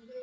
actually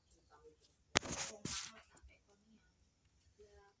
Welcome